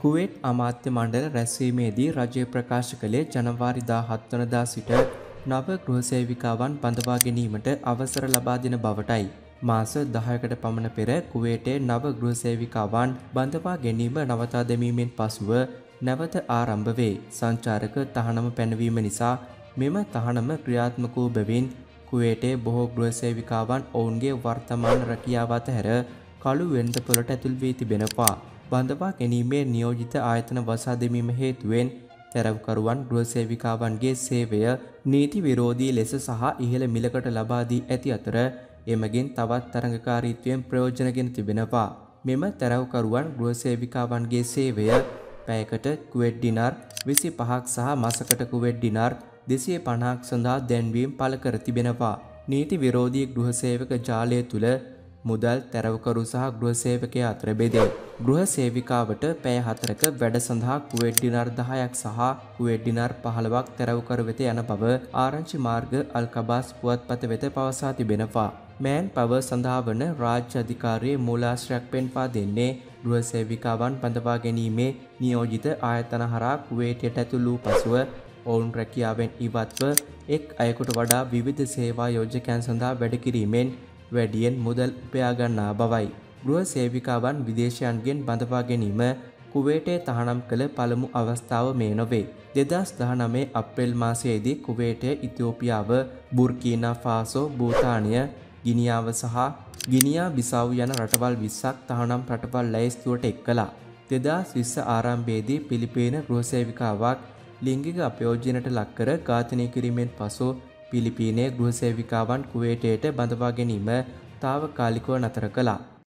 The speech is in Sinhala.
කුවේට් අමාත්‍ය මණ්ඩල රැස්වීමේදී රජය ප්‍රකාශ කළේ ජනවාරි 17 වනදා සිට නව ගෘහසේවිකාවන් බඳවා ගැනීමට අවසර ලබා දෙන බවටයි. මාස 10කට පමණ පෙර කුවේටේ නව ගෘහසේවිකාවන් බඳවා ගැනීම නවතා දැමීමෙන් පසුව නැවත ආරම්භ වේ. සංචාරක තහනම පැනවීම නිසා මෙම තහනම ක්‍රියාත්මක වූ බැවින් කුවේටේ බොහෝ ගෘහසේවිකාවන් ඔවුන්ගේ වර්තමාන රැකියාව අතහැර කළු වෙළඳපොළට ඇතුල් වී තිබෙනවා. බඳවා ගැනීමේ නියෝජිත ආයතන වසා දැමීම හේතුවෙන් තැරවකරුවන් ගෘහසේවිකාවන්ගේ සේවය නීති විරෝධී ලෙස සහ ඉහළ මිලකට ලබා දී ඇති අතර එමගින් තවත් තරඟකාරීත්වයෙන් ප්‍රයෝජනගෙන තිබෙනවා. මෙම තැරවකරුවන් ගෘහසේවිකාවන්ගේ සේවය පැයකට කුවෙට් ඩිනාර් විසි පහක් සහ මසකට කුවෙට් ඩිනාර් දෙසිය පණහක් සඳහා දැන්වීම් පළ කර තිබෙනවා. නීති විරෝධී ගෘහසේවක ජාලය තුළ මුදල් තැරවකරු සහ ගෘහසේවකයා අතර බෙදේ. ගෘහසේවිකාවට පැය හතරක වැඩ සඳහා කුවේට් ඩිනාර් 10ක් සහ කුවේට් ඩිනාර් 15ක් තැරවකරු වෙත යන බව ආරංචි මාර්ග අල්කබාස් පුවත්පත වෙත පවසා තිබෙනවා. මෑන් පව සඳහා වන රාජ්‍ය අධිකාරියේ මූලාශ්‍රයක් පෙන්වා දෙන්නේ ගෘහසේවිකාවන් බඳවා ගැනීමේ නියෝජිත ආයතන හරහා කුවේටයට ඇතුළු පසුව ඔවුන් රැකියාවෙන් ඉවත්ව එක් අයෙකුට වඩා විවිධ සේවා යෝජකයන් සඳහා වැඩ කිරීමෙන් වැඩියෙන් මුදල් උපයා ගන්නා බවයි. ගෘහ සේවිකාවන් විදේශයන්ගෙන් බඳවා ගැනීම කුවේටේ තහනම් කළ පළමු අවස්ථාව මේ නොවේ. දෙදස් දහනමේ අප්‍රෙල් මාසයේදී කුවේටය ඉතිෝපියාව බුර්කීනා ෆාසෝ භූතානය ගිනිියාව සහ ගිනියා බිසව් යන රටවල් විස්සක් තහනම් රටවල් ලැයිස්තුවට එක් කලා. දෙදස් විස්ස ආරම්භේදී පිලිපේන ගෘහසේවිකාවක් ලිංගික අපයෝජනට ලක්කර ඝාතනය කිරීමෙන් පසු පිලිපීනයේ ගෘහසේවිකාවන් කුවේටයට බඳවා ගැනීම තාවකාලිකව නතර කළා.